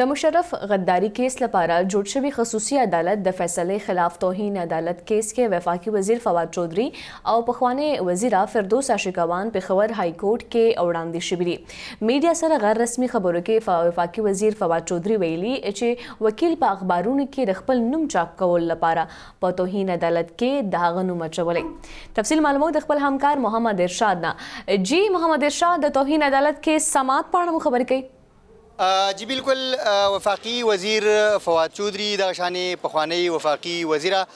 د مشرف غداري کېس لپاره جوړ شوي خصوصي عدالت د فیصلې خلاف توهین عدالت کېس کې وفاقي وزیر فواد چودري او پخوانۍ وزیره فردوس عاشقوان پېښور های کورټ کې وړاندې شوي دي. میډیا سره غیر رسمي خبرو کې وفاقي وزیر فواد چودري ویلي چې وکیل په اخبارونو کې د خپل نوم چاپ کولو لپاره په توهین عدالت کې د هغه نوم اچولی. تفصیل معلوموو د خپل همکار محمد ارشاد نه. جی محمد ارشاد د توهین عدالت کېس سماعت په اړه مو خبرې کوي. جی بلکل وفاقی وزیر فواد چودری دغه شانې پخوانۍ وفاقی وزیره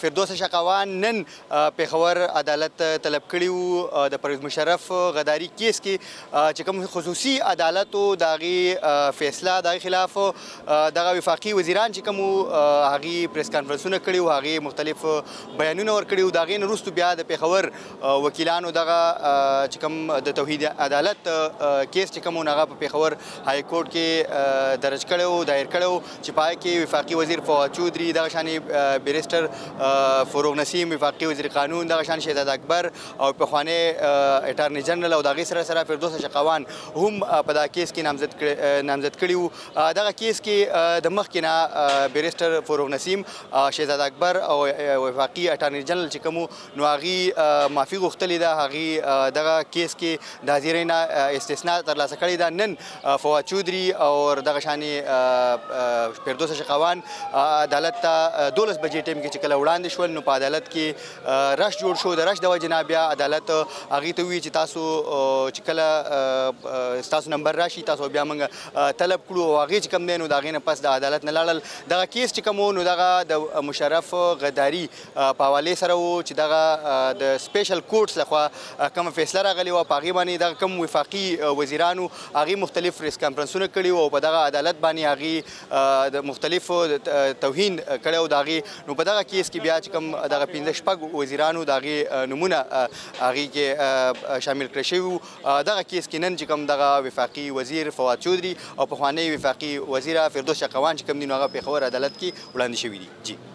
فردوسه شقاوان نن پېښور عدالت طلب کړي وو د پرویز مشرف غداری کیس کې چې کوم خصوصي عدالت او د هغې فیصله د هغې خلاف دغه وفاقی وزیران چې کوم هغې پریس کانفرنسونه کړي وو هغې مختلف بیانونه ورکړي وو د هغې نه وروسته بیا د پېښور وکیلانو دغه چې کوم د توحید عدالت کیس چې کوم هغه په پیښور های کورټ کې درج کړی او دایر کړی و چې پای کې وفاقي وزیر فواد چودري دغه شان بیرسټر فروغ نسیم وفاقي وزیر قانون دغه شان شهزاد اکبر او په خوانه اټارنی جنرال او دغه سره سره فردوس شقوان هم په دا کیس کې نامزد کړی نامزد کړی و دغه کیس کې د مخ کې نه بیرسټر فروغ نسیم شهزاد اکبر او وفاقي اټارنی جنرال چې کوم نو هغوی معافي غوښتلې ده، هغوی دغه کېس کې د حاضرۍ نه استثنا ترلاسه کړې ده، نن فواد چودري او دغه شان فردوسه شقاوان عدالت ته دولس بجې ټایم کې چې کله وړاندې شول نو په عدالت کې رش جوړ شو، د رش د وجې نه بیا عدالت هغوی ته وویل چې تاسو چې کله ستاسو نمبر راشي تاسو به بیا موږ طلب کړو او هغوی چې کوم دی نو د هغې نه پس د عدالت نه لاړل، دغه کېس چې کوم و نو دغه د مشرف غداري. په حوالې سره وو چې دغه د سپیشل کورټس لخوا کومه فیصله راغلې وه په هغې باندې دغه کوم وفاقي وزیرانو هغې مختلف پریس کانفرنسونه کړي او په دغه عدالت باندې هغې د مختلفو توهین کړی او د هغې نو په دغه کیس کې بیا چې کوم دغه پنځه شپږ وزیرانو د هغې نومونه هغې کې شامل کړی شوي وو دغه کیس کې نن چې کوم دغه وفاقي وزیر فواد چودري او پخوانی وفاقي وزیره فردوس چقوان چې کوم دي نو هغه پېښور عدالت کې وړاندې شوي دي جی